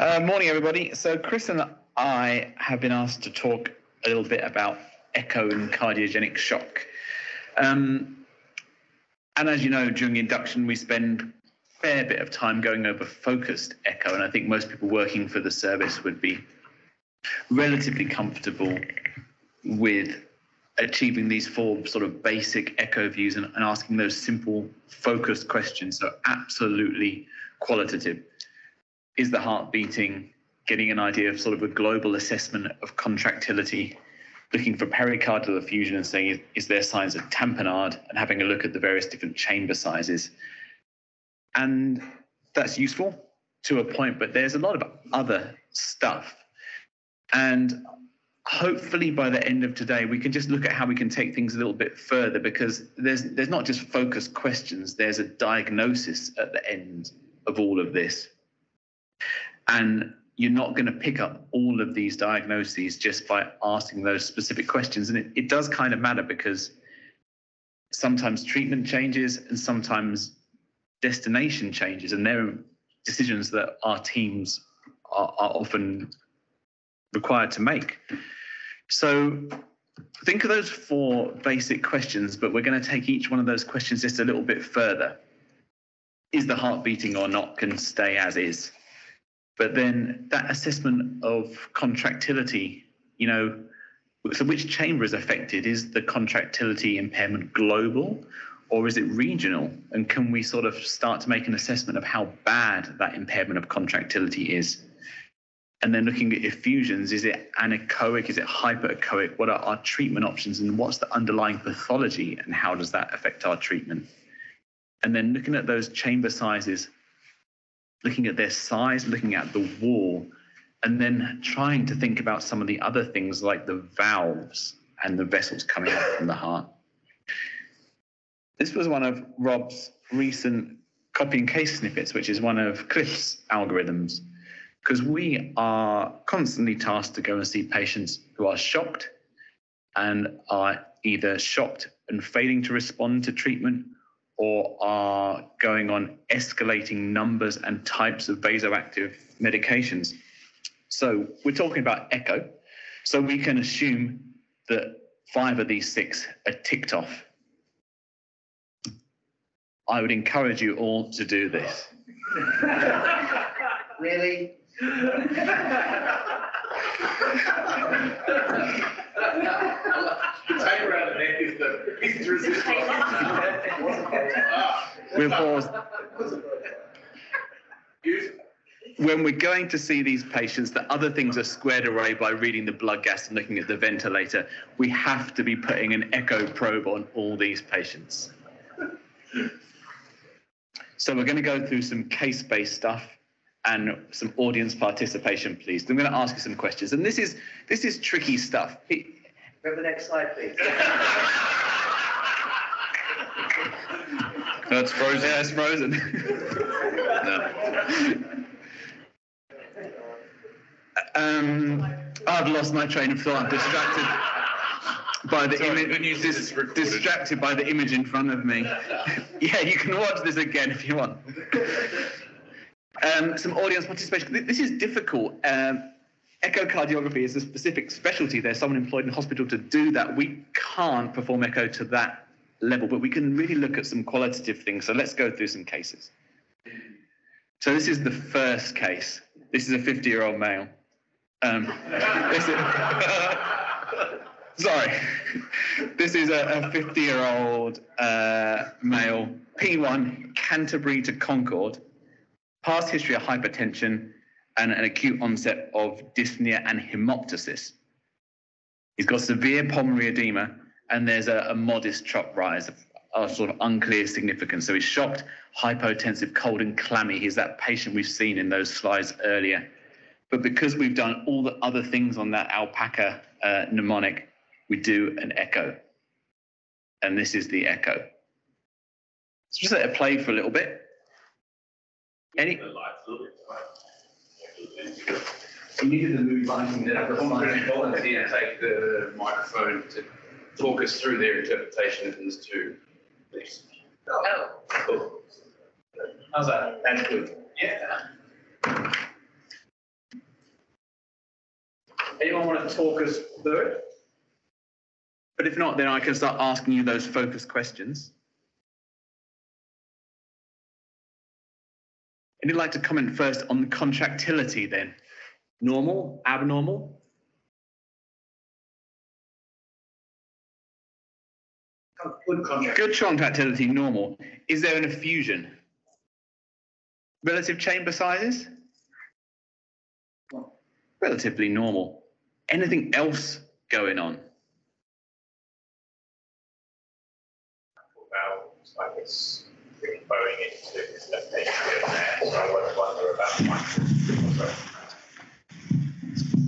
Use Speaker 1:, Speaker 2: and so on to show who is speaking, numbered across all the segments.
Speaker 1: Uh, morning, everybody. So, Chris and I have been asked to talk a little bit about echo and cardiogenic shock. Um, and as you know, during induction, we spend a fair bit of time going over focused echo, and I think most people working for the service would be relatively comfortable with achieving these four sort of basic echo views and, and asking those simple, focused questions. So, absolutely qualitative. Is the heart beating? Getting an idea of sort of a global assessment of contractility, looking for pericardial effusion and saying, is, there signs of tamponade, and having a look at the various different chamber sizes. And that's useful to a point, but there's a lot of other stuff. And hopefully by the end of today we can just look at how we can take things a little bit further because there's there's not just focused questions there's a diagnosis at the end of all of this and you're not going to pick up all of these diagnoses just by asking those specific questions and it, it does kind of matter because sometimes treatment changes and sometimes destination changes and they're decisions that our teams are, are often required to make so think of those four basic questions, but we're going to take each one of those questions just a little bit further. Is the heart beating or not can stay as is. But then that assessment of contractility, you know, so which chamber is affected? Is the contractility impairment global or is it regional? And can we sort of start to make an assessment of how bad that impairment of contractility is? and then looking at effusions, is it anechoic? Is it hyperechoic? What are our treatment options and what's the underlying pathology and how does that affect our treatment? And then looking at those chamber sizes, looking at their size, looking at the wall, and then trying to think about some of the other things like the valves and the vessels coming out from the heart. This was one of Rob's recent copy and case snippets, which is one of Cliff's algorithms because we are constantly tasked to go and see patients who are shocked and are either shocked and failing to respond to treatment or are going on escalating numbers and types of vasoactive medications. So we're talking about echo. So we can assume that five of these six are ticked off. I would encourage you all to do this.
Speaker 2: really? the
Speaker 1: timer out of neck is the least resistance. We'll pause. When we're going to see these patients, the other things are squared away by reading the blood gas and looking at the ventilator. We have to be putting an echo probe on all these patients. So we're going to go through some case-based stuff and some audience participation, please. I'm going to ask you some questions, and this is this is tricky stuff.
Speaker 2: Go the next slide, please.
Speaker 1: That's frozen. Yeah, it's frozen. no. um, I've lost my train of thought. I'm distracted by the image. Dis- distracted by the image in front of me. yeah, you can watch this again if you want. Um, some audience participation. This is difficult. Um, echocardiography is a specific specialty. There's someone employed in hospital to do that. We can't perform echo to that level, but we can really look at some qualitative things. So let's go through some cases. So this is the first case. This is a 50-year-old male. Um, this is, sorry. This is a 50-year-old uh, male, P1, Canterbury to Concord past history of hypertension, and an acute onset of dyspnea and hemoptysis. He's got severe pulmonary edema, and there's a, a modest trop rise of, of sort of unclear significance. So he's shocked, hypotensive, cold, and clammy. He's that patient we've seen in those slides earlier. But because we've done all the other things on that alpaca uh, mnemonic, we do an echo. And this is the echo. So just let it play for a little bit. Any?
Speaker 3: You needed the movie lighting that the volunteer take the microphone to talk us through their interpretation of these two.
Speaker 2: Oh.
Speaker 3: Cool. How's that? That's good. Yeah.
Speaker 4: Anyone want to talk us through it?
Speaker 1: But if not, then I can start asking you those focus questions. And you'd like to comment first on the contractility then? Normal, abnormal?
Speaker 5: Good contract.
Speaker 1: Good contractility, normal. Is there an effusion? Relative chamber sizes? Relatively normal. Anything else going on?
Speaker 6: valve, looks like it's bowing into his left atrium there, so I wonder- wonder about the microphone.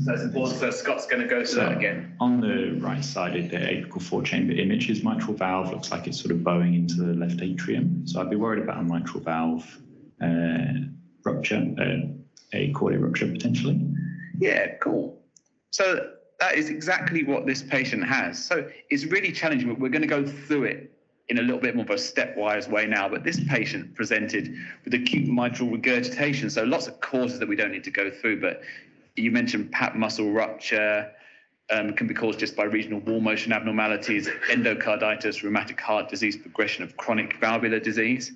Speaker 1: So it's important, so Scott's going to go to that again.
Speaker 7: On the right side of the apical four chamber image, his mitral valve looks like it's sort of bowing into the left atrium. So I'd be worried about a mitral valve uh, rupture, uh, a chordae rupture potentially.
Speaker 1: Yeah, cool. So that is exactly what this patient has. So it's really challenging. but We're going to go through it in a little bit more of a stepwise way now. But this patient presented with acute mitral regurgitation. So lots of causes that we don't need to go through. But you mentioned pap muscle rupture. Um, can be caused just by regional wall motion abnormalities, endocarditis, rheumatic heart disease, progression of chronic valvular disease.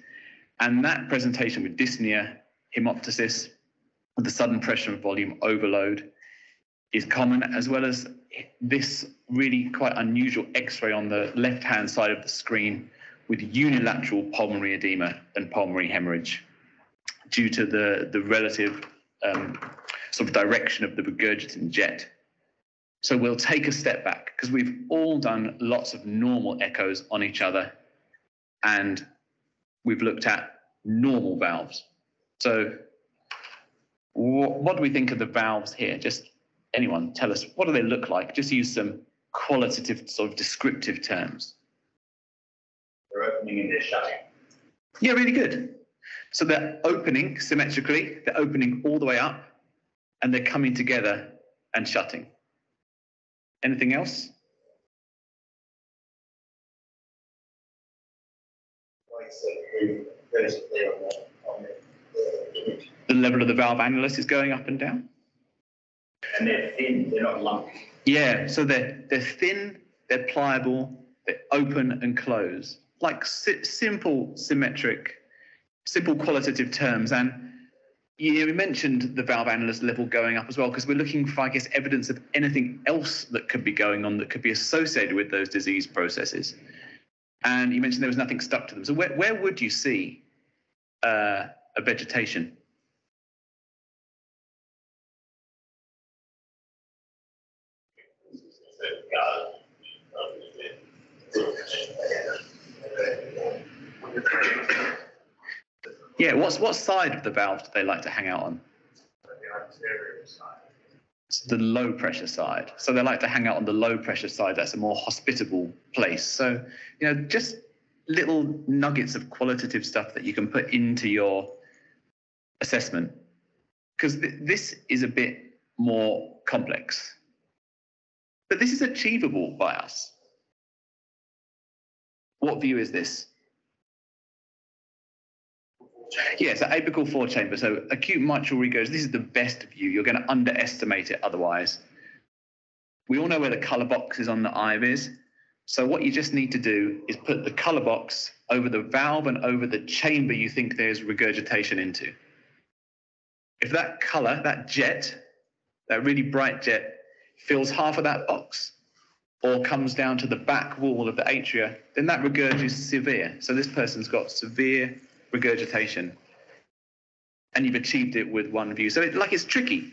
Speaker 1: And that presentation with dyspnea, hemoptysis, the sudden pressure and volume overload is common, as well as this really quite unusual X-ray on the left-hand side of the screen with unilateral pulmonary edema and pulmonary hemorrhage due to the, the relative um, sort of direction of the regurgitant jet. So we'll take a step back because we've all done lots of normal echoes on each other and we've looked at normal valves. So wh- what do we think of the valves here? Just anyone tell us, what do they look like? Just use some qualitative sort of descriptive terms.
Speaker 6: They're opening and they're shutting.
Speaker 1: Yeah, really good. So they're opening symmetrically, they're opening all the way up, and they're coming together and shutting. Anything else?
Speaker 6: Like I said, move vertically on the, on the, the image.
Speaker 1: The level of the valve annulus is going up and down.
Speaker 6: And they're thin, they're not lumpy.
Speaker 1: Yeah, so they're they're thin, they're pliable, they open and close, like si- simple symmetric, simple qualitative terms. And yeah, we mentioned the valve annulus level going up as well because we're looking for, I guess, evidence of anything else that could be going on that could be associated with those disease processes. And you mentioned there was nothing stuck to them. So where where would you see uh, a vegetation? Yeah, what's what side of the valve do they like to hang out on? It's the low pressure side. So they like to hang out on the low pressure side. That's a more hospitable place. So, you know, just little nuggets of qualitative stuff that you can put into your assessment. Because th- this is a bit more complex. But this is achievable by us. What view is this? Yeah, so apical four chamber. So acute mitral regurg. This is the best view. You're going to underestimate it otherwise. We all know where the color box is on the iViz. So what you just need to do is put the color box over the valve and over the chamber you think there's regurgitation into. If that color, that jet, that really bright jet, fills half of that box or comes down to the back wall of the atria, then that regurg is severe. So this person's got severe regurgitation and you've achieved it with one view. So it, like it's tricky.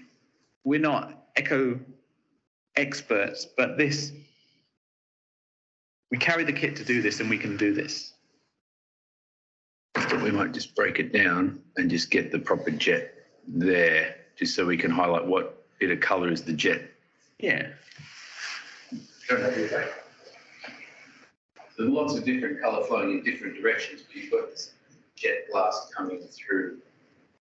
Speaker 1: We're not echo experts, but this, we carry the kit to do this and we can do this.
Speaker 4: But we might just break it down and just get the proper jet there, just so we can highlight what bit of colour is the jet.
Speaker 1: Yeah.
Speaker 4: There's lots of different colour flowing in different directions, but you've got this jet blast coming through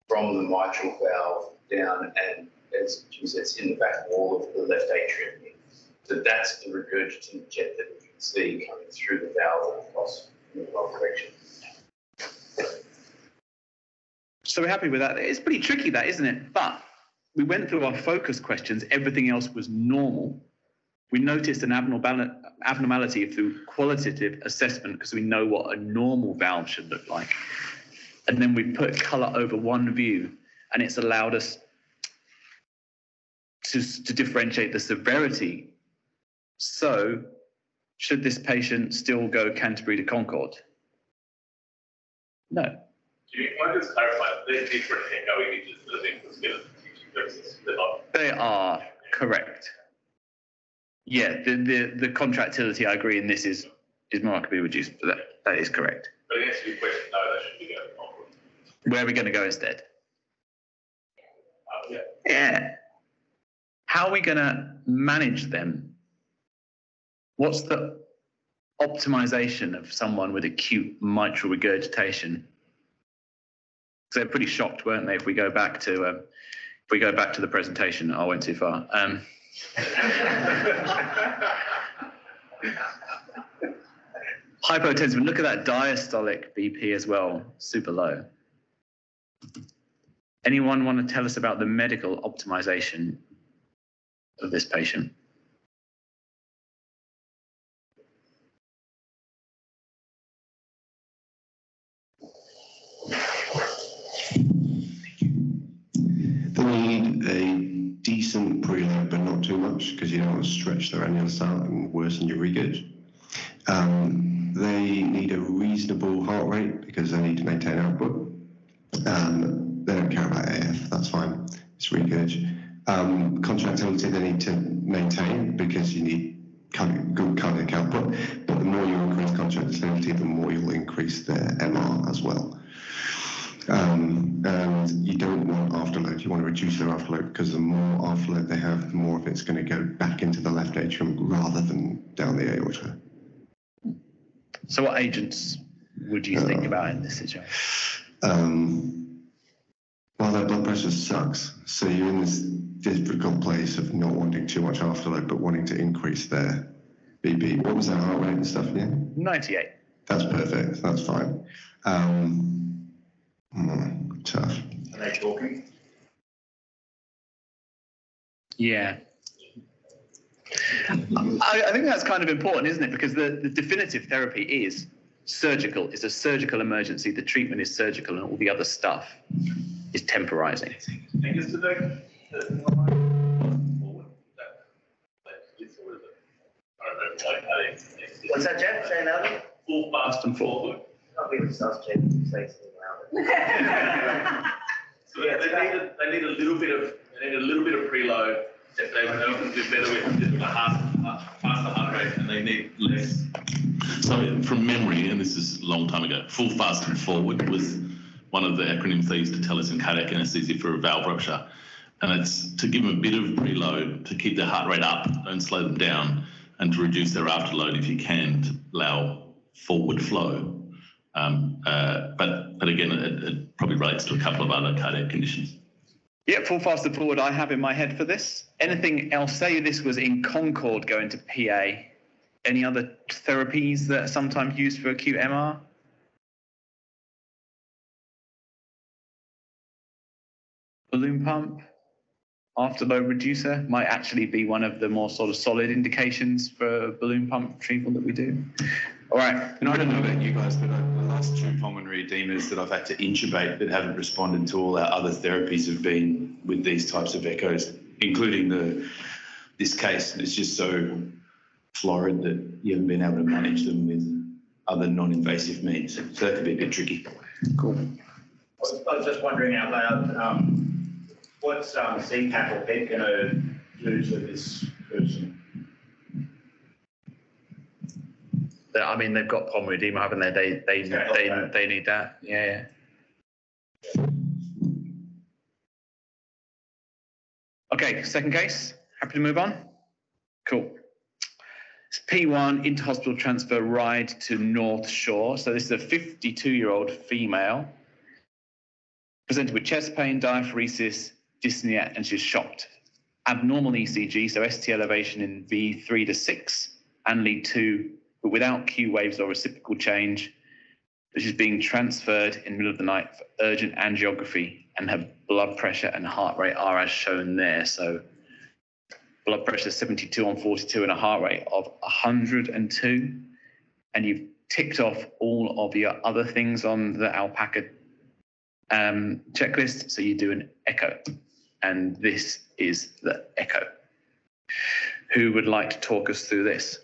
Speaker 4: from the mitral valve down and as Jim it's in the back wall of the left atrium. So that's the regurgitant jet that we can see coming through the valve and across in the wrong direction.
Speaker 1: So we're happy with that. It's pretty tricky, that, isn't it? But we went through our focus questions, everything else was normal. We noticed an abnormality through qualitative assessment because we know what a normal valve should look like. And then we put color over one view and it's allowed us to, to differentiate the severity. So should this patient still go Canterbury to Concord? No.
Speaker 8: Do you, just clarify, they're different echo images that have been considered for teaching purposes, they're not
Speaker 1: They are correct. Yeah, the, the, the contractility, I agree, in this is, is markedly reduced, but that, that is correct.
Speaker 8: But in answer to your question, no, they should be going Concord.
Speaker 1: Where are we going to go instead?
Speaker 8: Uh, yeah,
Speaker 1: Yeah. How are we going to manage them? What's the optimization of someone with acute mitral regurgitation? 'Cause they're pretty shocked, weren't they? If we go back to um, if we go back to the presentation, I went too far. Um, hypotensive. Look at that diastolic BP as well, super low. Anyone want to tell us about the medical optimization of this patient?
Speaker 9: Decent preload, but not too much, because you don't want to stretch their annular start and worsen your regurg. Um, they need a reasonable heart rate because they need to maintain output. Um, they don't care about AF, that's fine. It's regurg. Um, contractility they need to maintain because you need good cardiac output. But the more you increase contractility, the more you'll increase their MR as well. Um, and you don't want afterload. You want to reduce their afterload because the more afterload they have, the more of it's going to go back into the left atrium rather than down the aorta.
Speaker 1: So, what agents would you think
Speaker 9: Uh,
Speaker 1: about in this situation?
Speaker 9: Um, well, their blood pressure sucks. So you're in this difficult place of not wanting too much afterload, but wanting to increase their BP. What was their heart rate and stuff again?
Speaker 1: 98.
Speaker 9: That's perfect. That's fine. Um, hmm, tough.
Speaker 8: are they talking?
Speaker 1: Yeah. I, I think that's kind of important, isn't it? Because the, the definitive therapy is surgical. It's a surgical emergency. The treatment is surgical, and all the other stuff is temporizing.
Speaker 8: Fingers to the, the, forward, that, that's this or is it? I don't know, like, I think. it's-
Speaker 2: What's that, Jeff? Say another?
Speaker 8: Full fast and forward.
Speaker 2: I'll be with to.
Speaker 8: So they, they need, a- they need a little bit of, they need a little bit of preload, if they, they often do better with a half- faster heart rate, and they need less.
Speaker 10: So from memory, and this is a long time ago, full fast and forward was one of the acronyms they used to tell us in cardiac anesthesia for a valve rupture. And it's to give them a bit of preload to keep their heart rate up and slow them down and to reduce their afterload if you can to allow forward flow. Um, uh, but, but again, it, it probably relates to a couple of other cardiac conditions.
Speaker 1: Yeah, full fast forward. I have in my head for this. Anything else? Say this was in Concord going to PA. Any other therapies that are sometimes used for acute MR? Balloon pump, afterload reducer might actually be one of the more sort of solid indications for balloon pump retrieval that we do. All right.
Speaker 4: And I don't know about you guys, but I, the last two pulmonary edemas that I've had to intubate that haven't responded to all our other therapies have been with these types of echoes, including the this case. It's just so florid that you haven't been able to manage them with other non-invasive means. So that could be a bit tricky.
Speaker 1: Cool.
Speaker 6: I was I was just wondering out loud, um, what's um, CPAP or PEP going to do to this person?
Speaker 1: I mean, they've got pulmonary edema, haven't they? They they they, they need that. Yeah. yeah. Okay, second case. Happy to move on. Cool. It's P1 inter-hospital transfer ride to North Shore. So this is a 52-year-old female presented with chest pain, diaphoresis, dyspnea, and she's shocked. Abnormal ECG, so ST elevation in V3 to 6 and lead 2 but without Q waves or reciprocal change. she's being transferred in the middle of the night for urgent angiography and her blood pressure and heart rate are as shown there. So blood pressure 72 on 42 and a heart rate of 102. And you've ticked off all of your other things on the alpaca um, checklist. So you do an echo. And this is the echo. Who would like to talk us through this?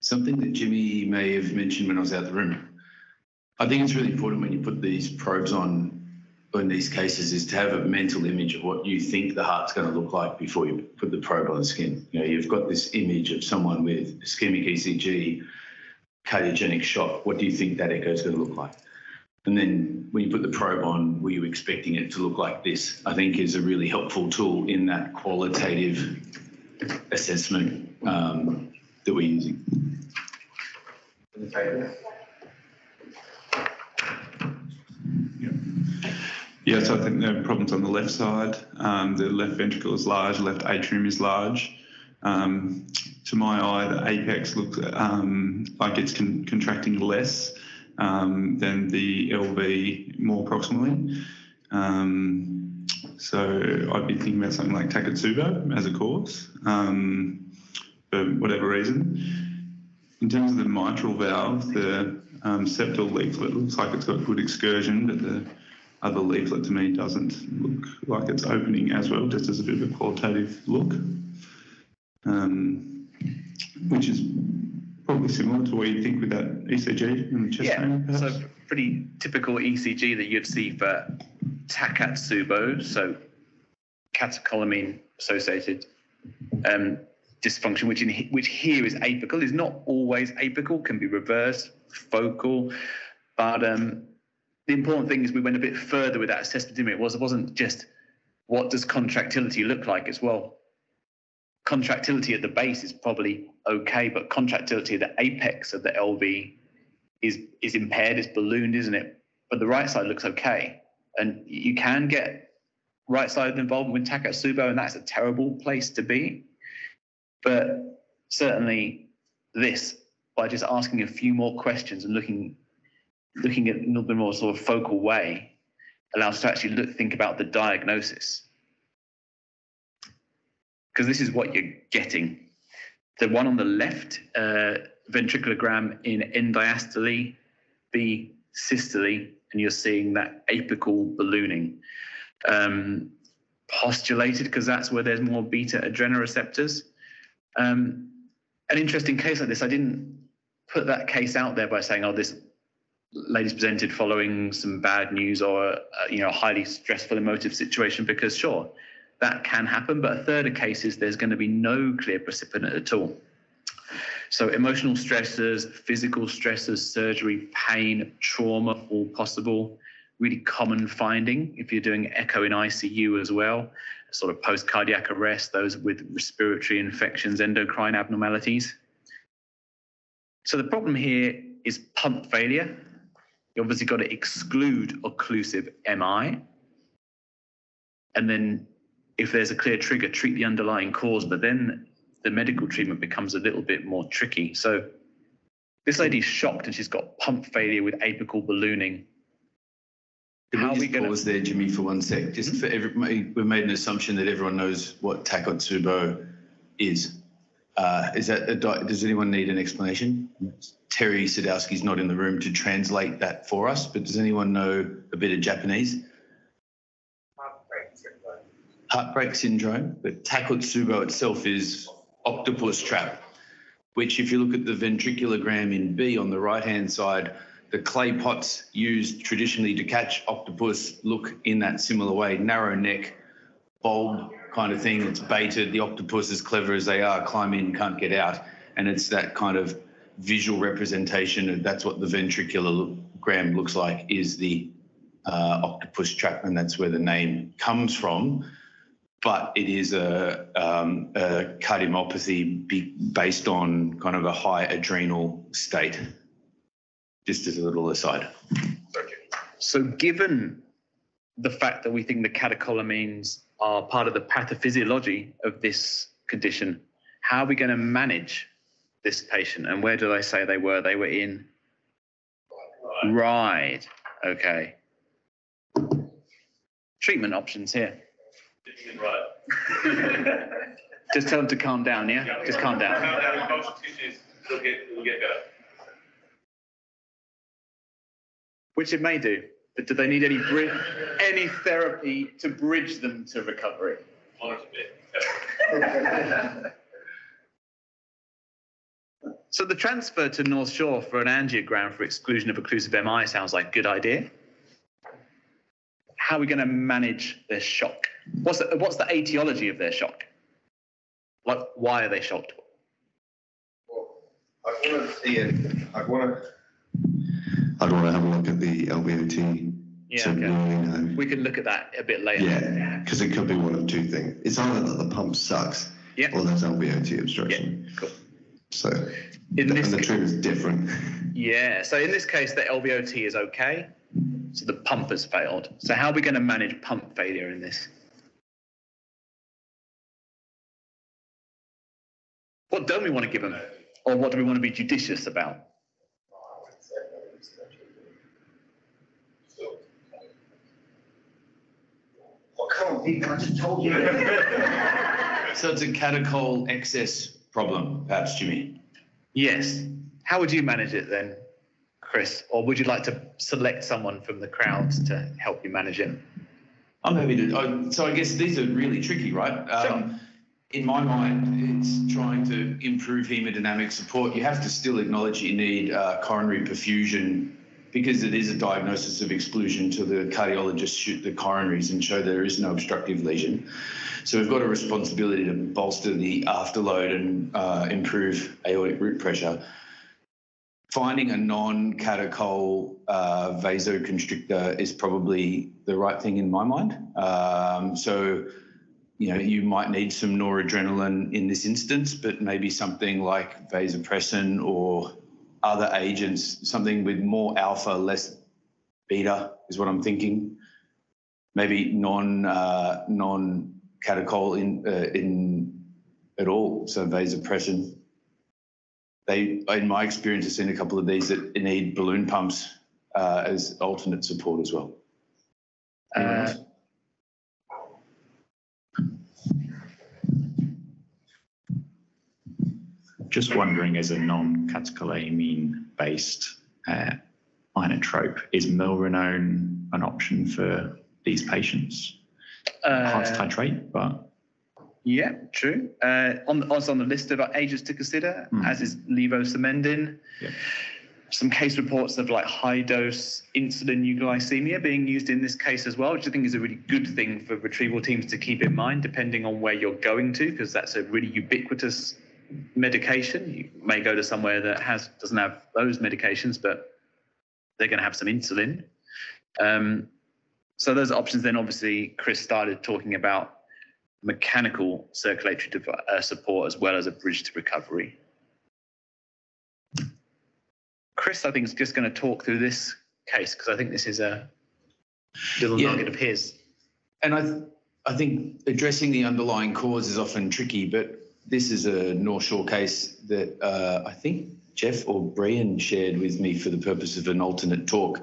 Speaker 4: Something that Jimmy may have mentioned when I was out the room. I think it's really important when you put these probes on in these cases is to have a mental image of what you think the heart's going to look like before you put the probe on the skin. You know, you've got this image of someone with ischemic ECG, cardiogenic shock. What do you think that echo is going to look like? And then when you put the probe on, were you expecting it to look like this? I think is a really helpful tool in that qualitative assessment um, that we're using.
Speaker 11: Yes, I think are problems on the left side. Um, the left ventricle is large, left atrium is large. Um, to my eye, the apex looks um, like it's con- contracting less um, than the LV more proximally. Um, so I'd be thinking about something like Takotsubo as a cause um, for whatever reason. In terms of the mitral valve, the um, septal leaflet looks like it's got good excursion, but the other leaflet to me doesn't look like it's opening as well, just as a bit of a qualitative look, um, which is probably similar to what you think with that ECG in the chest
Speaker 1: Yeah,
Speaker 11: pain, perhaps.
Speaker 1: so pretty typical ECG that you'd see for Takotsubo, so catecholamine associated um, dysfunction, which in which here is apical, is not always apical, can be reversed, focal, but um, the important thing is we went a bit further with that assessment, didn't we? It was it wasn't just what does contractility look like as well. Contractility at the base is probably okay, but contractility at the apex of the LV is is impaired, it's ballooned, isn't it? But the right side looks okay. And you can get right side involvement with Takotsubo, and that's a terrible place to be. But certainly this, by just asking a few more questions and looking looking at a little bit more sort of focal way, allows us to actually look, think about the diagnosis. Because this is what you're getting. The one on the left, uh, ventriculogram in N diastole, B systole, and you're seeing that apical ballooning. Um, postulated because that's where there's more beta adrenoreceptors. Um, an interesting case like this, I didn't put that case out there by saying, oh, this lady's presented following some bad news or uh, you know a highly stressful emotive situation because sure that can happen but a third of cases there's going to be no clear precipitant at all. So emotional stressors physical stressors surgery pain trauma all possible. Really common finding if you're doing echo in icu as well sort of post cardiac arrest those with respiratory infections endocrine abnormalities. So the problem here is pump failure. You obviously got to exclude occlusive MI. And then if there's a clear trigger, treat the underlying cause, but then the medical treatment becomes a little bit more tricky. So this lady's shocked and she's got pump failure with apical ballooning.
Speaker 4: Can
Speaker 1: How
Speaker 4: we
Speaker 1: we
Speaker 4: just
Speaker 1: gonna-
Speaker 4: pause there, Jimmy, for one sec? Just for every, we've made an assumption that everyone knows what Takotsubo is. Uh, is that, a di- does anyone need an explanation? Terry Sadowski's not in the room to translate that for us, but does anyone know a bit of Japanese? Heartbreak syndrome, but Takotsubo itself is octopus trap, which if you look at the ventriculogram in B on the right-hand side, the clay pots used traditionally to catch octopus look in that similar way, narrow neck, bulb kind of thing. It's baited. The octopus, as clever as they are, climb in, can't get out. And it's that kind of visual representation. That's what the ventriculogram looks like is the uh, octopus trap. And that's where the name comes from. But it is a, um, a cardiomyopathy be- based on kind of a high adrenal state. Just as a little aside.
Speaker 1: So given the fact that we think the catecholamines are part of the pathophysiology of this condition, how are we going to manage this patient? And where did I say they were? They were in
Speaker 8: way.
Speaker 1: Right. Okay. Treatment options here. Just tell them to calm down, yeah? Just calm down.
Speaker 8: Calm down, it'll get, it'll get better.
Speaker 1: Which it may do, but do they need any bri- any therapy to bridge them to recovery?
Speaker 8: Monitor.
Speaker 1: So the transfer to North Shore for an angiogram for exclusion of occlusive MI sounds like a good idea. How are we going to manage this shock? What's the, what's the etiology of their shock? Like, why are they shocked?
Speaker 9: I'd want to see it, I'd want to. I'd want to have a look at the LVOT
Speaker 1: Yeah,
Speaker 9: to
Speaker 1: okay.
Speaker 9: really know.
Speaker 1: We can look at that a bit later.
Speaker 9: Yeah, because it could be one of two things. It's either that the pump sucks
Speaker 1: Yeah.
Speaker 9: or there's LVOT obstruction.
Speaker 1: Cool.
Speaker 9: So,
Speaker 1: In
Speaker 9: and
Speaker 1: this
Speaker 9: the
Speaker 1: ca-
Speaker 9: is different.
Speaker 1: Yeah, so in this case, the LVOT is okay. So the pump has failed. So how are we going to manage pump failure in this? What don't we want to give them? Or what do we want to be judicious about?
Speaker 6: Oh, come on, Pete, I just told you.
Speaker 4: So it's a catechol excess problem, perhaps, Jimmy?
Speaker 1: Yes. How would you manage it then, Chris? Or would you like to select someone from the crowd to help you manage it?
Speaker 4: I'm happy to. I- So I guess these are really tricky, right? Um, in my mind, it's trying to improve hemodynamic support. You have to still acknowledge you need uh, coronary perfusion because it is a diagnosis of exclusion to the cardiologist shoot the coronaries and show there is no obstructive lesion. So we've got a responsibility to bolster the afterload and uh, improve aortic root pressure. Finding a non-catechol uh, vasoconstrictor is probably the right thing in my mind. Um, so, you know, you might need some noradrenaline in this instance, but maybe something like vasopressin or other agents, something with more alpha, less beta, is what I'm thinking. Maybe non uh, non catechol in uh, in at all. So vasopressin. They, in my experience, have seen a couple of these that need balloon pumps uh, as alternate support as well.
Speaker 1: Uh,
Speaker 7: Just wondering, as a non-catecholamine based uh, inotrope, is milrinone an option for these patients? Hard to
Speaker 1: uh,
Speaker 7: titrate, but
Speaker 1: yeah, true. Uh, on, also on the list of agents to consider,
Speaker 7: Hmm.
Speaker 1: as is levosimendan.
Speaker 7: Yeah.
Speaker 1: Some case reports of like high dose insulin euglycemia being used in this case as well, which I think is a really good thing for retrieval teams to keep in mind, depending on where you're going to, because that's a really ubiquitous medication. You may go to somewhere that has doesn't have those medications, but they're going to have some insulin. Um, so those options. Then obviously, Chris started talking about mechanical circulatory dev- uh, support as well as a bridge to recovery. Chris, I think, is just going to talk through this case because I think this is a little
Speaker 4: Yeah.
Speaker 1: nugget of his.
Speaker 4: And I, th- I think addressing the underlying cause is often tricky, but this is a North Shore case that uh, I think Jeff or Brian shared with me for the purpose of an alternate talk.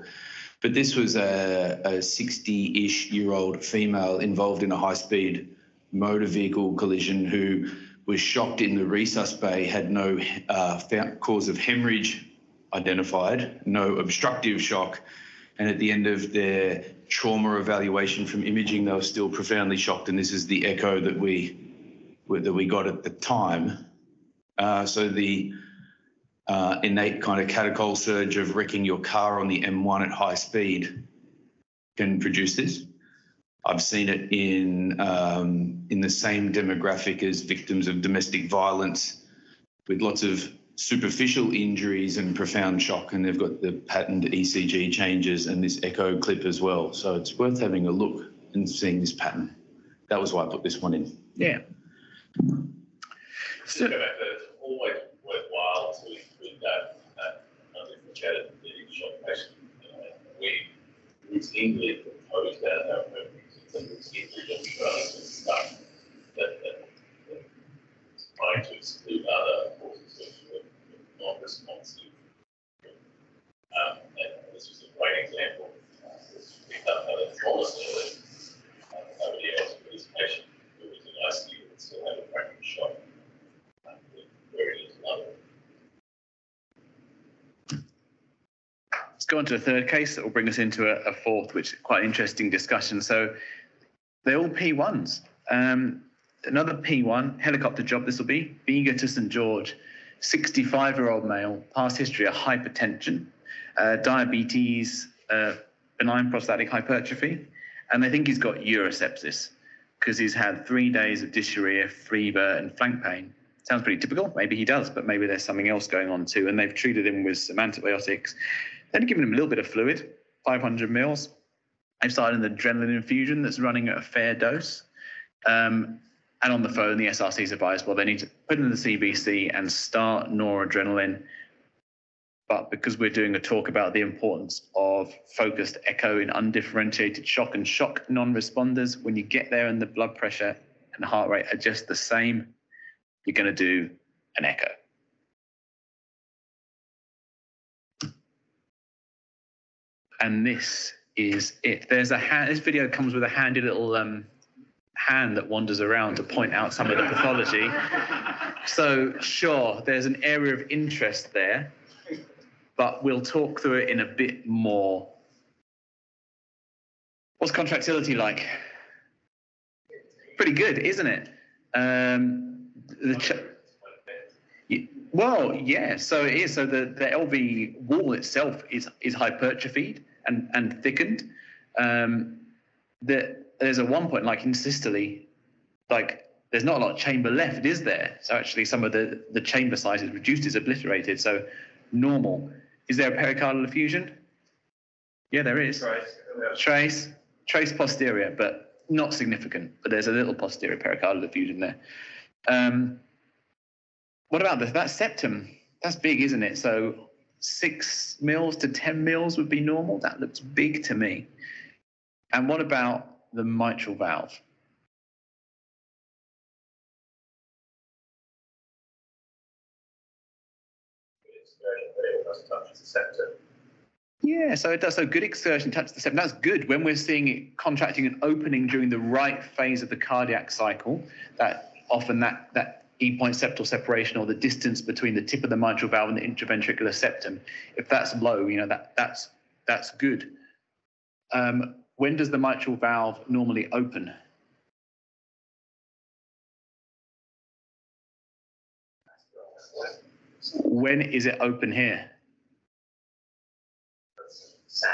Speaker 4: But this was a, a 60 ish year old female involved in a high speed motor vehicle collision who was shocked in the resus bay, had no uh, cause of hemorrhage identified, no obstructive shock. And at the end of their trauma evaluation from imaging, they were still profoundly shocked. And this is the echo that we that we got at the time. Uh, so the uh, innate kind of catechol surge of wrecking your car on the M1 at high speed can produce this. I've seen it in um, in the same demographic as victims of domestic violence, with lots of superficial injuries and profound shock, and they've got the patterned ECG changes and this echo clip as well. So it's worth having a look and seeing this pattern. That was why I put this one in.
Speaker 1: Yeah.
Speaker 8: So, it's always worthwhile to include that, that I think we chatted at the shop actually, uh, we routinely propose that our programs and not to stuff trying to exclude other forces of non-responsive. Um, and this is a great example. Uh, this picked up by the policy that uh, nobody else participation
Speaker 1: go on to a third case that will bring us into a, a fourth, which is quite an interesting discussion. So they're all P1s. Um, another P1 helicopter job. This will be Bega to St George, 65-year-old male, past history of hypertension, uh, diabetes, uh, benign prostatic hypertrophy, and they think he's got urosepsis because he's had three days of dysuria, fever, and flank pain. Sounds pretty typical. Maybe he does, but maybe there's something else going on too. And they've treated him with some antibiotics, then giving him a little bit of fluid, 500 mils. I've started an adrenaline infusion that's running at a fair dose. Um, and on the phone, the SRC's advised, well, they need to put in the CVC and start noradrenaline. But because we're doing a talk about the importance of focused echo in undifferentiated shock and shock non-responders, when you get there and the blood pressure and heart rate are just the same, you're going to do an echo. And this is it. There's a hand, this video comes with a handy little um, hand that wanders around to point out some of the pathology. So sure, there's an area of interest there, but we'll talk through it in a bit more. What's contractility like? Pretty good, isn't it? Um, the ch- well, yeah. So it is. So the, the LV wall itself is is hypertrophied and and thickened. Um, the, there's a one point like in systole, like there's not a lot of chamber left, is there? So actually, some of the the chamber size is reduced, is obliterated. So normal. Is there a pericardial effusion? Yeah, there is. Trace, trace posterior, but not significant. But there's a little posterior pericardial effusion there. Um, what about this? That septum, that's big, isn't it? So six mils to 10 mils would be normal. That looks big to me. And what about the mitral valve? Yeah, so it does. So good excursion touches the septum. That's good when we're seeing it contracting and opening during the right phase of the cardiac cycle. That often that that E point septal separation or the distance between the tip of the mitral valve and the interventricular septum, if that's low, you know that that's that's good. Um, when does the mitral valve normally open? When is it open here? Sam,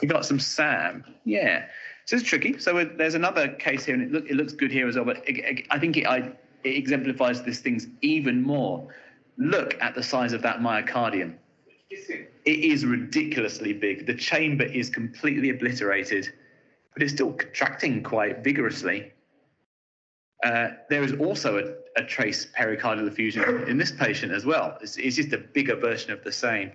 Speaker 1: You got some SAM, yeah. So it's tricky. So there's another case here, and it, look, it looks good here as well. But I think it, I, it exemplifies this things even more. Look at the size of that myocardium. It is ridiculously big. The chamber is completely obliterated, but it's still contracting quite vigorously. Uh, there is also a, a trace pericardial effusion in this patient as well. It's, it's just a bigger version of the same.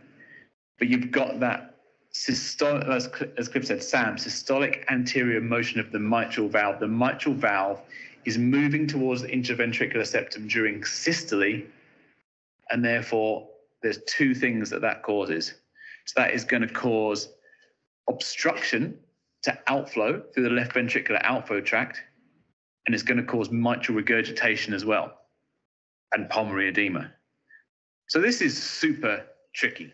Speaker 1: But you've got that systolic, as, as Cliff said, SAM, systolic anterior motion of the mitral valve. The mitral valve is moving towards the interventricular septum during systole, and therefore there's two things that that causes. So that is going to cause obstruction to outflow through the left ventricular outflow tract, and it's going to cause mitral regurgitation as well, and pulmonary edema. So this is super tricky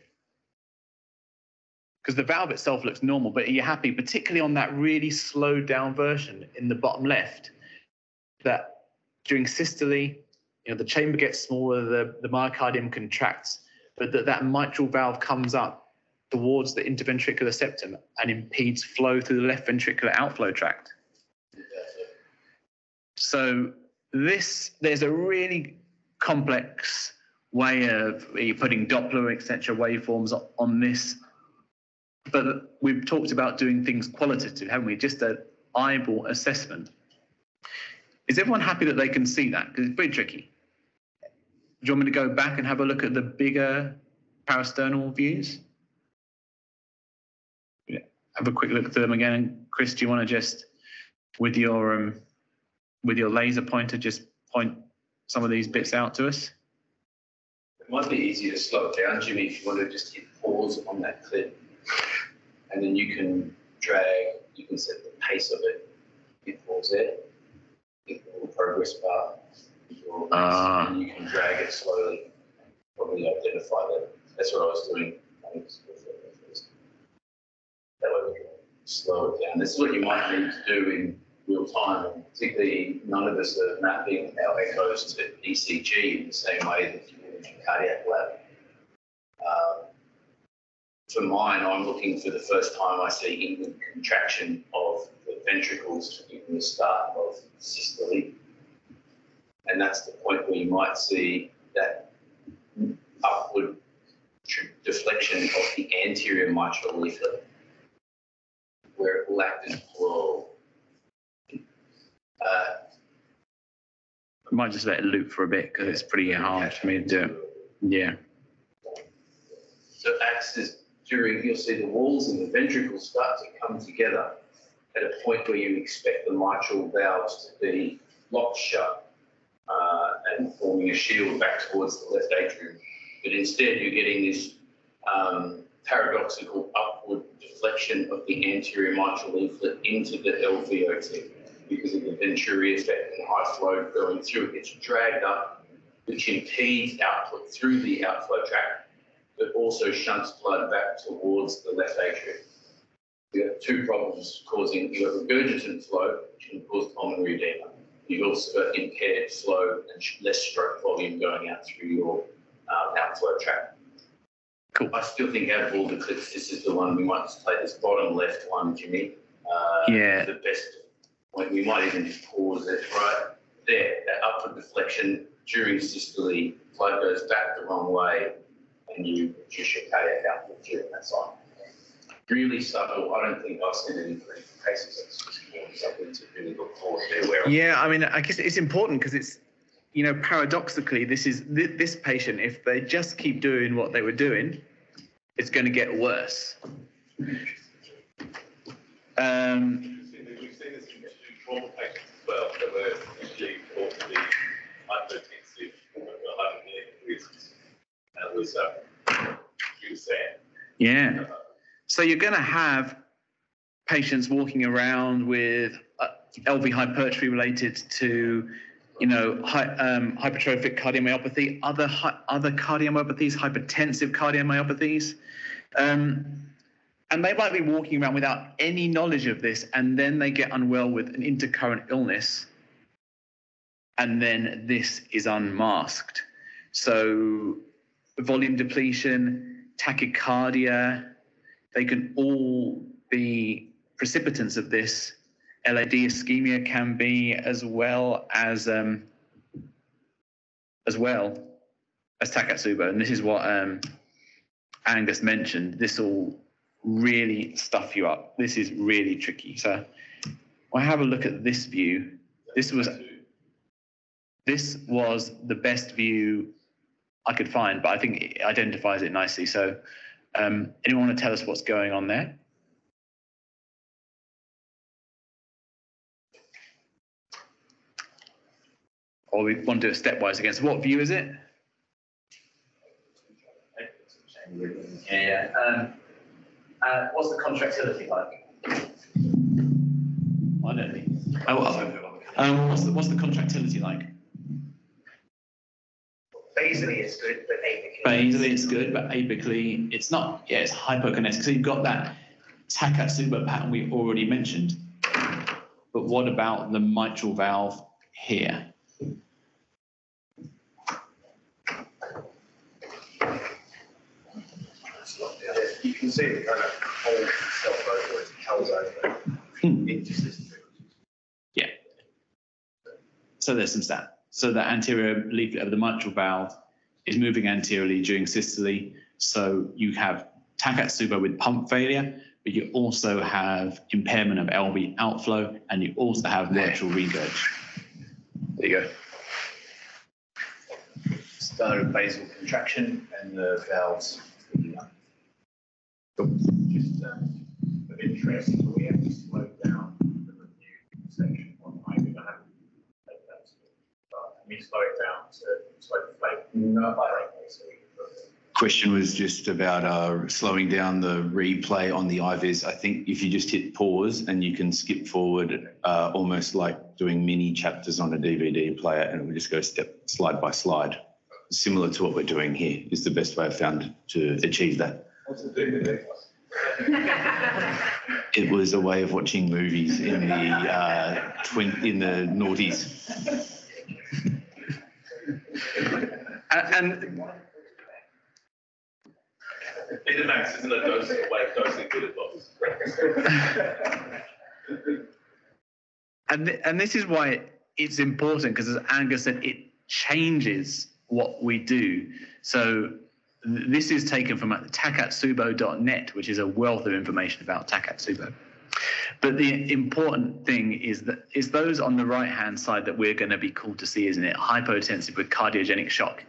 Speaker 1: because the valve itself looks normal, but are you happy, particularly on that really slowed down version in the bottom left, that during systole, you know, the chamber gets smaller, the, the myocardium contracts, but that that mitral valve comes up towards the interventricular septum and impedes flow through the left ventricular outflow tract. So this, there's a really complex way of putting Doppler, etc., waveforms on this but we've talked about doing things qualitative, haven't we? Just an eyeball assessment. Is everyone happy that they can see that? Because it's pretty tricky. Do you want me to go back and have a look at the bigger parasternal views? Have a quick look through them again. And Chris, do you want to just, with your um, with your laser pointer, just point some of these bits out to us?
Speaker 3: It might be easier to slow it down, Jimmy, if you want to just hit pause on that clip. And then you can drag, you can set the pace of it. Hit pause there. Pace,
Speaker 1: Ah.
Speaker 3: And you can drag it slowly. Probably identify that. That's what I was doing. It's good for the first.
Speaker 4: slow it down. This is what you might need to do in real time, particularly none of us are mapping our echoes to ECG in the same way that you would in a cardiac lab. Um, For mine, I'm looking for the first time I see even contraction of ventricles in the start of systole. And that's the point where you might see that upward deflection of the anterior mitral leaflet, where it will act as flow. Uh,
Speaker 1: I might just let it loop for a bit because it's pretty hard for me to do. Yeah.
Speaker 4: So it acts as during, you'll see the walls and the ventricles start to come together at a point where you expect the mitral valves to be locked shut uh, and forming a shield back towards the left atrium. But instead, you're getting this um, paradoxical upward deflection of the anterior mitral leaflet into the LVOT because of the Venturi effect and high flow going through. It gets dragged up, which impedes output through the outflow tract but also shunts blood back towards the left atrium. You have two problems causing, you have regurgitant flow, which can cause pulmonary edema. You've also got impaired flow and less stroke volume going out through your um, outflow tract.
Speaker 1: Cool.
Speaker 4: I still think out of all the clips, this is the one, we might just play this bottom left one, Jimmy. Uh,
Speaker 1: Yeah.
Speaker 4: The best point, we might even just pause it right there, that upward deflection during systole, blood goes back the wrong way, and you reduce your cardiac output during that cycle. Really subtle. I don't think I've seen any clinical cases. It's just more something to really look for. Be aware of.
Speaker 1: Yeah, I mean, I guess it's important because it's, you know, paradoxically, this is thi- this patient. If they just keep doing what they were doing, it's going to get worse. Um,
Speaker 8: We've seen this in two trauma patients as well, that were initially thought to be hypertensive, hyperkinetic risks. Was, uh, due to SAM.
Speaker 1: yeah. So you're going to have patients walking around with uh, LV hypertrophy related to, you know, um, hypertrophic cardiomyopathy, other hy- other cardiomyopathies, hypertensive cardiomyopathies, um, and they might be walking around without any knowledge of this, and then they get unwell with an intercurrent illness, and then this is unmasked. So volume depletion, tachycardia, they can all be precipitants of this. LAD ischemia can be as well as um, as well as Takotsubo, and this is what um, Angus mentioned. This all really stuff you up. This is really tricky. So, I have a look at this view. This was this was the best view I could find, but I think it identifies it nicely. So, um, anyone want to tell us what's going on there? Or we want to do it stepwise again. So, what view is it?
Speaker 12: Yeah, um, uh, what's the contractility like?
Speaker 13: I don't know. Oh, well, um, what's the what's the contractility like?
Speaker 12: Basally, it's good, but apically.
Speaker 13: Basally, it's good, but apically, it's not. Yeah, it's hypokinetic. So you've got that Takotsubo pattern we already mentioned. But what about the mitral valve here?
Speaker 6: You can see the kind of whole itself over, it tells over. Hmm. It just.
Speaker 13: Yeah. So there's some stat. So the anterior leaflet of the mitral valve is moving anteriorly during systole. So you have Takotsubo with pump failure, but you also have impairment of LV outflow, and you also have mitral regurg.
Speaker 1: There you go.
Speaker 6: Start basal contraction and the valves. Just um, of interest, we have to slow down the review section on maybe I haven't take that. But I slow it down to slow the flight. No, I so we can put it.
Speaker 14: Question was just about uh, slowing down the replay on the iViz. I think if you just hit pause and you can skip forward, uh, almost like doing mini chapters on a DVD player, and it will just go step slide by slide, similar to what we're doing here. Is the best way I've found to achieve that.
Speaker 6: What's the DVD?
Speaker 4: It was a way of watching movies in the uh, twin in the noughties.
Speaker 1: And, and
Speaker 8: Betamax isn't a dose, of dosing good box.
Speaker 1: And, th- and this is why it's important because, as Angus said, it changes what we do. So th- this is taken from uh, takotsubo.net, which is a wealth of information about takotsubo. But the important thing is that it's those on the right hand side that we're going to be called to see, isn't it? Hypotensive with cardiogenic shock.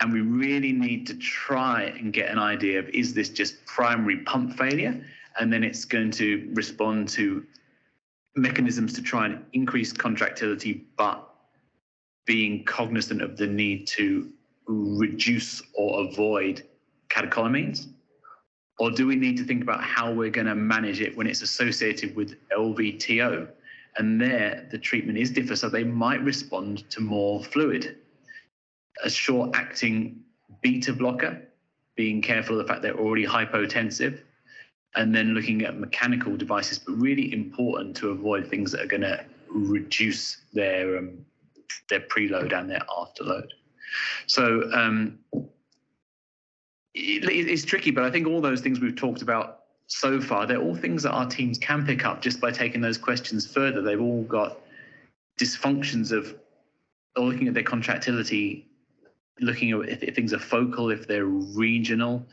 Speaker 1: And we really need to try and get an idea of is this just primary pump failure? And then it's going to respond to mechanisms to try and increase contractility, but being cognizant of the need to reduce or avoid catecholamines? Or do we need to think about how we're going to manage it when it's associated with LVOTO? And there, the treatment is different, so they might respond to more fluid. A short acting beta blocker, being careful of the fact they're already hypotensive, and then looking at mechanical devices, but really important to avoid things that are going to reduce their um, their preload and their afterload. So um, it, it's tricky, but I think all those things we've talked about so far, they're all things that our teams can pick up just by taking those questions further. They've all got dysfunctions of looking at their contractility, looking at if, if things are focal, if they're regional.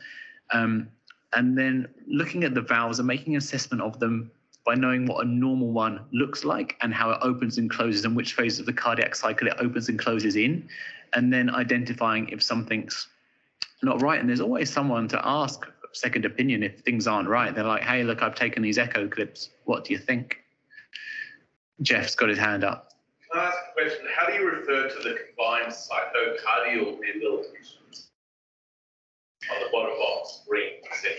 Speaker 1: Um, and then looking at the valves and making an assessment of them by knowing what a normal one looks like and how it opens and closes and which phase of the cardiac cycle it opens and closes in, and then identifying if something's not right. And there's always someone to ask second opinion if things aren't right. They're like, hey, look, I've taken these echo clips. What do you think? Jeff's got his hand up.
Speaker 8: Can I ask a question? How do you refer to the combined psychocardial rehabilitations? On the bottom box, green.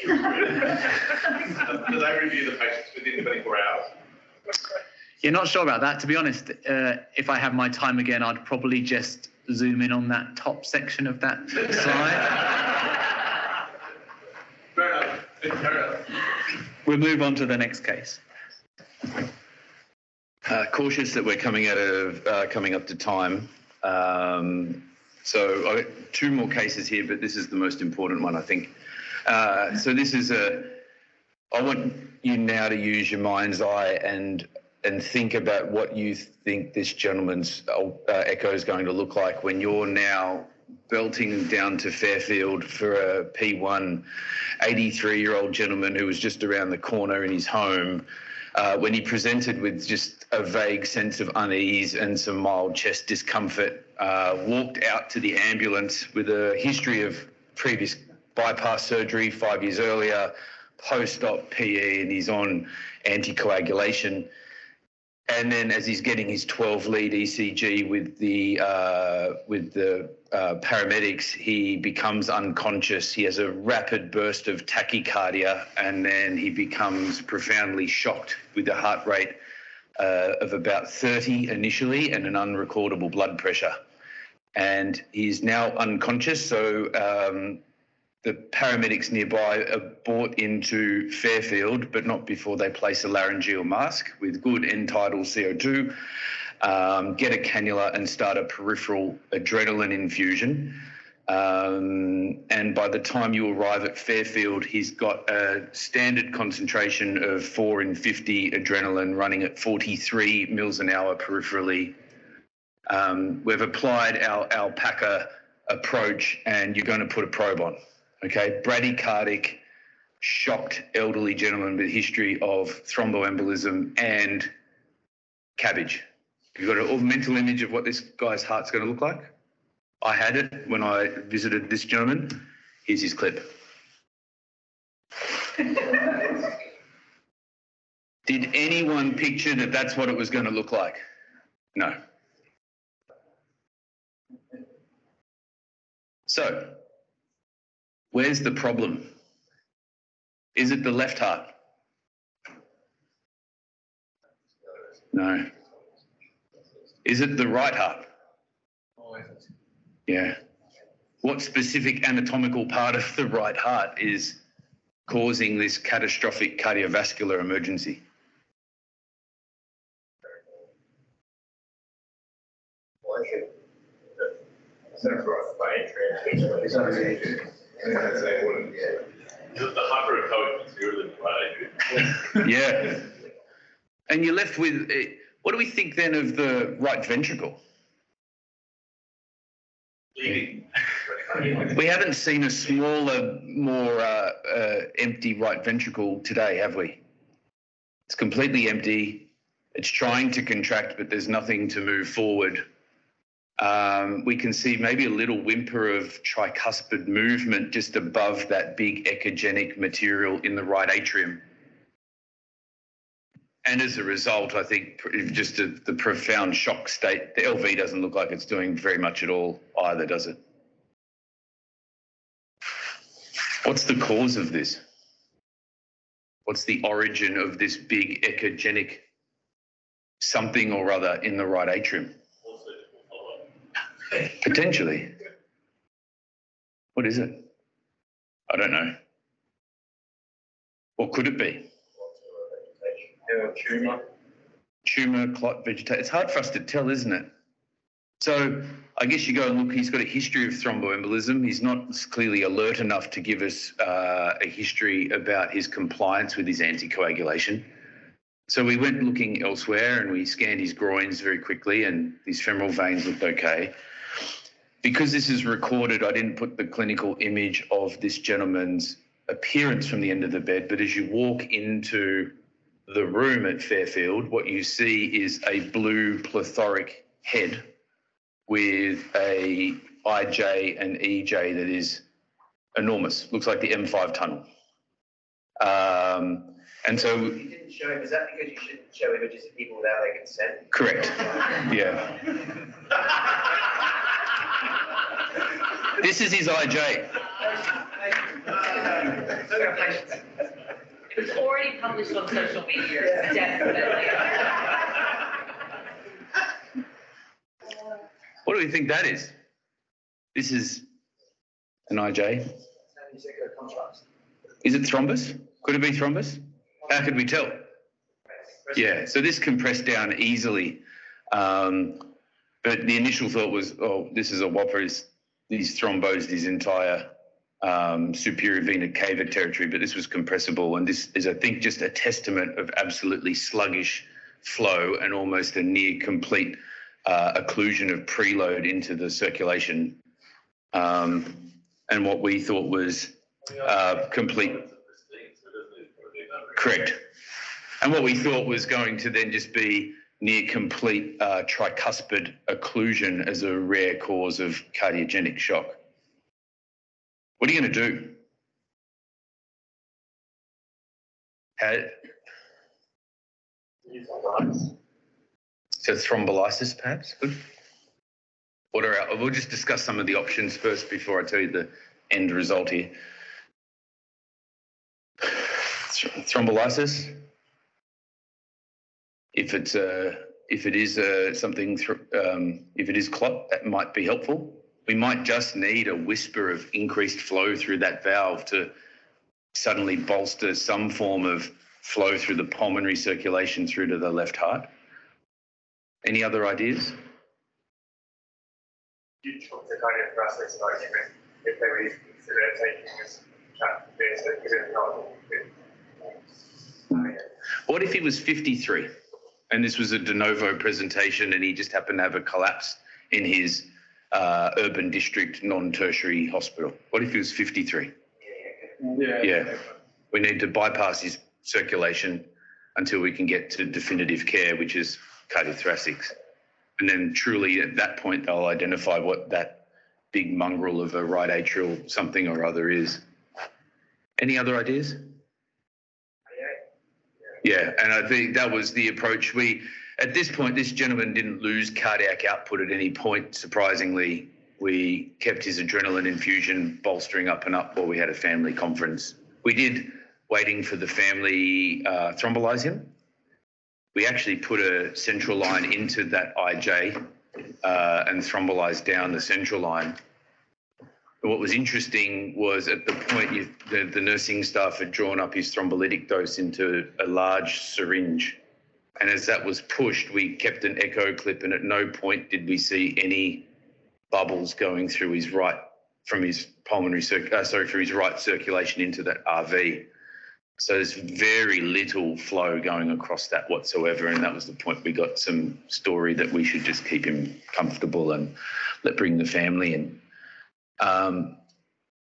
Speaker 8: Do they review the patients within twenty-four hours?
Speaker 1: You're not sure about that. To be honest, uh, if I have my time again, I'd probably just zoom in on that top section of that slide. We'll move on to the next case.
Speaker 4: Uh, cautious that we're coming out of uh, coming up to time. Um, so I've got two more cases here, but this is the most important one, I think. Uh, so this is a. I want you now to use your mind's eye and and think about what you think this gentleman's uh, echo is going to look like when you're now belting down to Fairfield for a P1 83 year old gentleman who was just around the corner in his home uh, when he presented with just a vague sense of unease and some mild chest discomfort, uh, walked out to the ambulance with a history of previous bypass surgery five years earlier, post-op PE, and he's on anticoagulation. And then, as he's getting his 12 lead ECG with the uh, with the uh, paramedics, he becomes unconscious. He has a rapid burst of tachycardia, and then he becomes profoundly shocked with a heart rate uh, of about 30 initially and an unrecordable blood pressure. And he's now unconscious. So um, the paramedics nearby are brought into Fairfield, but not before they place a laryngeal mask with good end tidal CO2, um, get a cannula, and start a peripheral adrenaline infusion. Um, and by the time you arrive at Fairfield, he's got a standard concentration of 4 in 50 adrenaline running at 43 mils an hour peripherally. Um, we've applied our alpaca approach, and you're going to put a probe on. Okay, bradycardic, shocked elderly gentleman with a history of thromboembolism and cabbage. You've got a mental image of what this guy's heart's going to look like. I had it when I visited this gentleman. Here's his clip. Did anyone picture that that's what it was going to look like? No. So, where's the problem? Is it the left heart? No. Is it the right heart? Yeah. What specific anatomical part of the right heart is causing this catastrophic cardiovascular emergency?
Speaker 6: I think that- Sounds right, by entry. It's not an entry. That's a wooden, yeah.
Speaker 8: The material in.
Speaker 4: Yeah. And you're left with, eh, what do we think then of the right ventricle? We haven't seen a smaller, more uh, uh, empty right ventricle today, have we? It's completely empty. It's trying to contract, but there's nothing to move forward. Um, we can see maybe a little whimper of tricuspid movement just above that big echogenic material in the right atrium. And as a result, I think just a, the profound shock state, the LV doesn't look like it's doing very much at all either, does it? What's the cause of this? What's the origin of this big echogenic something or other in the right atrium?
Speaker 8: Also, follow up.
Speaker 4: Potentially. What is it? I don't know. What could it be?
Speaker 6: tumor.
Speaker 4: Tumor, clot, vegetation. It's hard for us to tell, isn't it? So I guess you go and look, he's got a history of thromboembolism. He's not clearly alert enough to give us uh, a history about his compliance with his anticoagulation. So we went looking elsewhere and we scanned his groins very quickly, and his femoral veins looked okay. Because this is recorded, I didn't put the clinical image of this gentleman's appearance from the end of the bed, but as you walk into the room at Fairfield, what you see is a blue plethoric head with a IJ and EJ that is enormous. Looks like the M5 tunnel. Um, and so,
Speaker 6: You didn't show him, is that because you shouldn't show images of people without their consent?
Speaker 4: correct. Yeah. This is his IJ.
Speaker 15: It was already published on social media, definitely.
Speaker 4: What do we think that is? This is an IJ. Is it thrombus? Could it be thrombus? How could we tell? Yeah, so this compressed down easily. Um, but the initial thought was, oh, this is a whopper. He's, he's thrombosed his entire um, superior vena cava territory, but this was compressible. And this is, I think, just a testament of absolutely sluggish flow and almost a near complete uh, occlusion of preload into the circulation. Um, and what we thought was uh, complete Correct. And what we thought was going to then just be near complete uh, tricuspid occlusion as a rare cause of cardiogenic shock. What are you going to do? So thrombolysis, perhaps? Good. What are our, we'll just discuss some of the options first before I tell you the end result here. Thrombolysis. If it's uh, if it is uh, something, thr- um, if it is clot, that might be helpful. We might just need a whisper of increased flow through that valve to suddenly bolster some form of flow through the pulmonary circulation through to the left heart. Any other ideas?
Speaker 6: You talk to cardiothoracic argument if they were consider taking this chat because it's not.
Speaker 4: What if he was 53 and this was a de novo presentation and he just happened to have a collapse in his uh, urban district non tertiary hospital? What if he was 53? Yeah. yeah. We need to bypass his circulation until we can get to definitive care, which is cardiothoracics. And then truly at that point, they'll identify what that big mongrel of a right atrial something or other is. Any other ideas? Yeah, and I think that was the approach. We, at this point, this gentleman didn't lose cardiac output at any point. Surprisingly, we kept his adrenaline infusion bolstering up and up while we had a family conference. We did, waiting for the family, uh, thrombolyze him. We actually put a central line into that IJ uh, and thrombolyzed down the central line. What was interesting was at the point you, the, the nursing staff had drawn up his thrombolytic dose into a large syringe. And as that was pushed, we kept an echo clip, and at no point did we see any bubbles going through his right, from his pulmonary, circ- uh, sorry, through his right circulation into that RV. So there's very little flow going across that whatsoever. And that was the point we got some story that we should just keep him comfortable and let bring the family in. Um,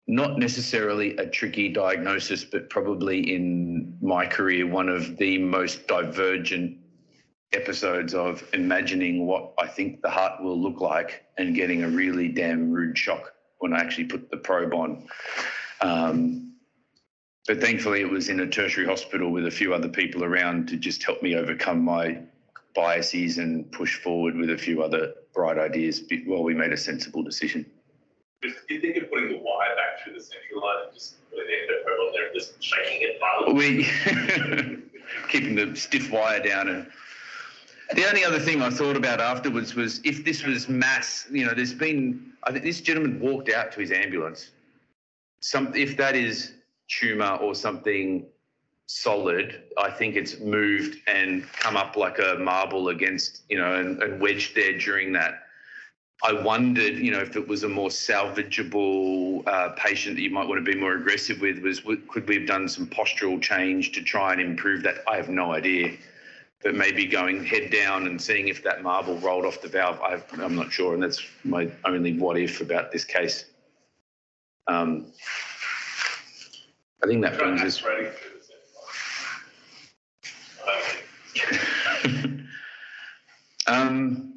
Speaker 4: not necessarily a tricky diagnosis, but probably in my career, one of the most divergent episodes of imagining what I think the heart will look like and getting a really damn rude shock when I actually put the probe on. Um, but thankfully, it was in a tertiary hospital with a few other people around to just help me overcome my biases and push forward with a few other bright ideas while we made a sensible decision.
Speaker 8: Do you think of putting the wire back through the central line and just putting the endo probe on there and just shaking it violently?
Speaker 4: Keeping the stiff wire down and the only other thing I thought about afterwards was if this was mass, you know, there's been I think this gentleman walked out to his ambulance. Some if that is tumor or something solid, I think it's moved and come up like a marble against, you know, and, and wedged there during that. I wondered, you know, if it was a more salvageable uh, patient that you might want to be more aggressive with, was could we have done some postural change to try and improve that? I have no idea. But maybe going head down and seeing if that marble rolled off the valve, I, I'm not sure. And that's my only what if about this case. Um, I think that brings us.
Speaker 8: Running the central.
Speaker 4: Um,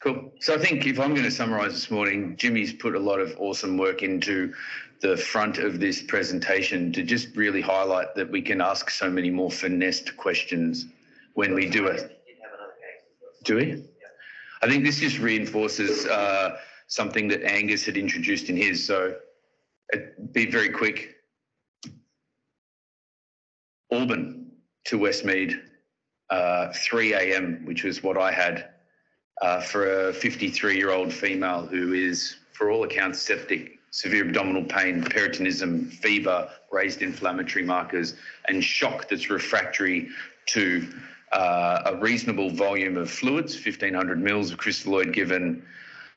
Speaker 4: cool. So I think if I'm going to summarise this morning, Jimmy's put a lot of awesome work into the front of this presentation to just really highlight that we can ask so many more finessed questions when we do it. Do we? I think this just reinforces uh, something that Angus had introduced in his. So it'd be very quick. Auburn to Westmead, uh, 3 a.m., which was what I had uh, for a 53 year old female who is, for all accounts, septic, severe abdominal pain, peritonism, fever, raised inflammatory markers, and shock that's refractory to uh, a reasonable volume of fluids, 1500 mils of crystalloid given,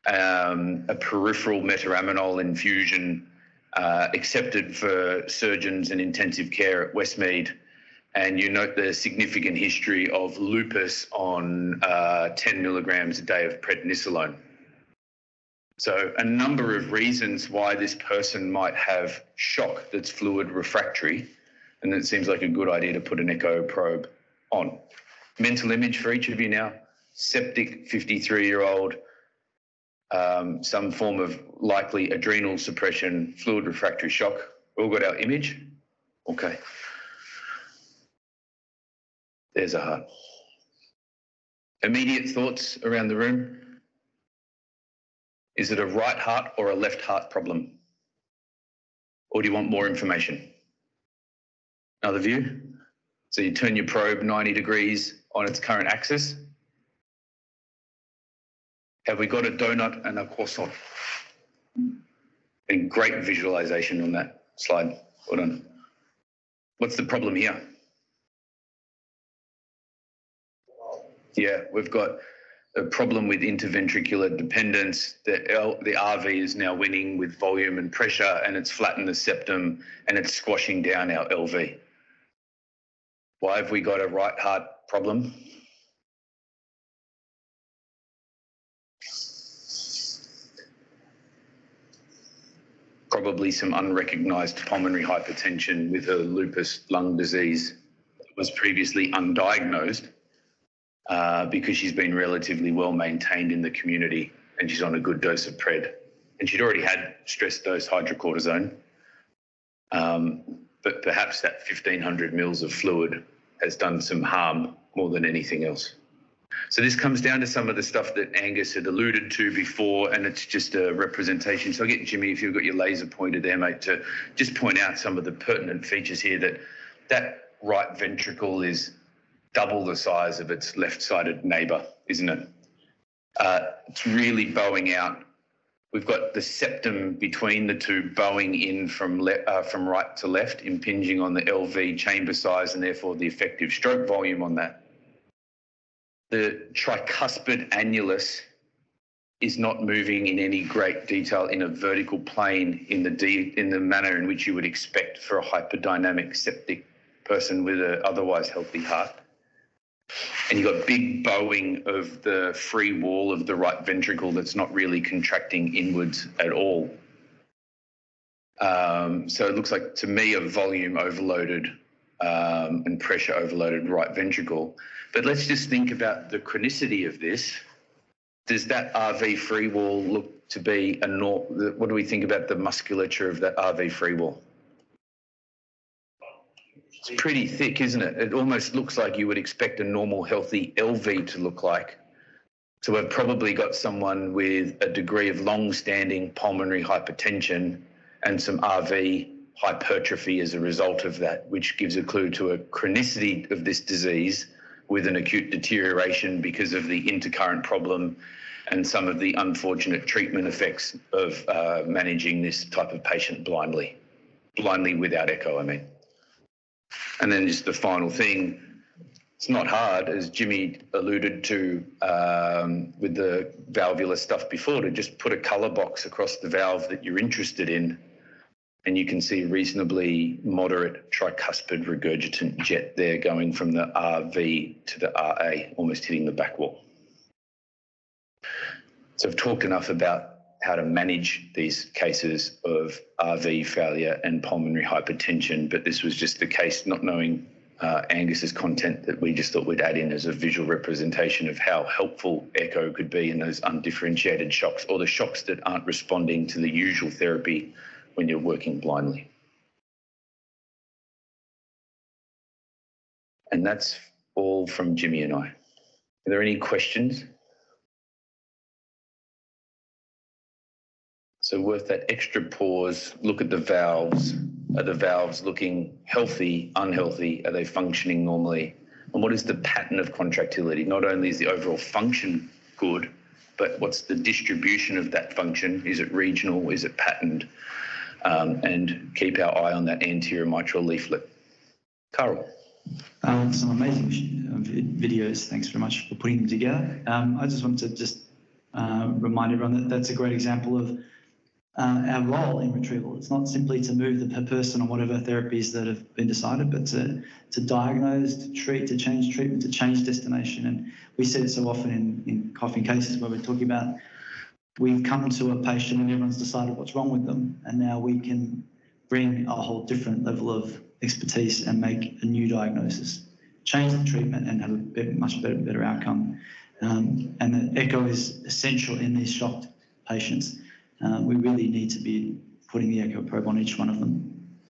Speaker 4: um, a peripheral metaraminol infusion uh, accepted for surgeons and intensive care at Westmead. And you note the significant history of lupus on uh, 10 milligrams a day of prednisolone. So, a number of reasons why this person might have shock that's fluid refractory, and it seems like a good idea to put an echo probe on. Mental image for each of you now septic 53 year old, um, some form of likely adrenal suppression, fluid refractory shock. All got our image? Okay. There's a heart. Immediate thoughts around the room? Is it a right heart or a left heart problem? Or do you want more information? Another view? So you turn your probe 90 degrees on its current axis. Have we got a donut and a croissant? And great visualization on that slide. Well done. What's the problem here? Yeah, we've got a problem with interventricular dependence. The, L, the RV is now winning with volume and pressure, and it's flattened the septum and it's squashing down our LV. Why have we got a right heart problem? Probably some unrecognized pulmonary hypertension with a lupus lung disease that was previously undiagnosed uh, because she's been relatively well maintained in the community and she's on a good dose of pred. And she'd already had stress dose hydrocortisone. Um, but perhaps that 1500 mils of fluid has done some harm more than anything else. So this comes down to some of the stuff that Angus had alluded to before, and it's just a representation. So I'll get Jimmy, if you've got your laser pointer there, mate, to just point out some of the pertinent features here that that right ventricle is double the size of its left-sided neighbour, isn't it? Uh, it's really bowing out We've got the septum between the two bowing in from le- uh, from right to left, impinging on the LV chamber size and therefore the effective stroke volume on that. The tricuspid annulus is not moving in any great detail in a vertical plane in the D, in the manner in which you would expect for a hyperdynamic septic person with an otherwise healthy heart. And you've got big bowing of the free wall of the right ventricle that's not really contracting inwards at all. Um, so it looks like to me a volume overloaded um, and pressure overloaded right ventricle. But let's just think about the chronicity of this. Does that RV free wall look to be a nor? What do we think about the musculature of that RV free wall? It's pretty thick, isn't it? It almost looks like you would expect a normal, healthy LV to look like. So we've probably got someone with a degree of long-standing pulmonary hypertension and some RV hypertrophy as a result of that, which gives a clue to a chronicity of this disease with an acute deterioration because of the intercurrent problem and some of the unfortunate treatment effects of uh, managing this type of patient blindly, blindly without echo, I mean. And then just the final thing, it's not hard, as Jimmy alluded to um, with the valvular stuff before, to just put a colour box across the valve that you're interested in and you can see reasonably moderate tricuspid regurgitant jet there going from the RV to the RA, almost hitting the back wall. So I've talked enough about how to manage these cases of RV failure and pulmonary hypertension, but this was just the case, not knowing uh, Angus's content, that we just thought we'd add in as a visual representation of how helpful echo could be in those undifferentiated shocks or the shocks that aren't responding to the usual therapy when you're working blindly. And that's all from Jimmy and I. Are there any questions? So worth that extra pause, look at the valves. Are the valves looking healthy, unhealthy? Are they functioning normally? And what is the pattern of contractility? Not only is the overall function good, but what's the distribution of that function? Is it regional? Is it patterned? um, and keep our eye on that anterior mitral leaflet. Carl.
Speaker 16: Um, some amazing uh, videos. Thanks very much for putting them together. Um, I just wanted to just uh, remind everyone that that's a great example of uh, our role in retrieval. It's not simply to move the person on whatever therapies that have been decided, but to, to diagnose, to treat, to change treatment, to change destination. And we see it so often in, in coughing cases where we're talking about we've come to a patient and everyone's decided what's wrong with them, and now we can bring a whole different level of expertise and make a new diagnosis, change the treatment, and have a bit, much better, better outcome. Um, and the echo is essential in these shocked patients. Uh, we really need to be putting the echo probe on each one of them.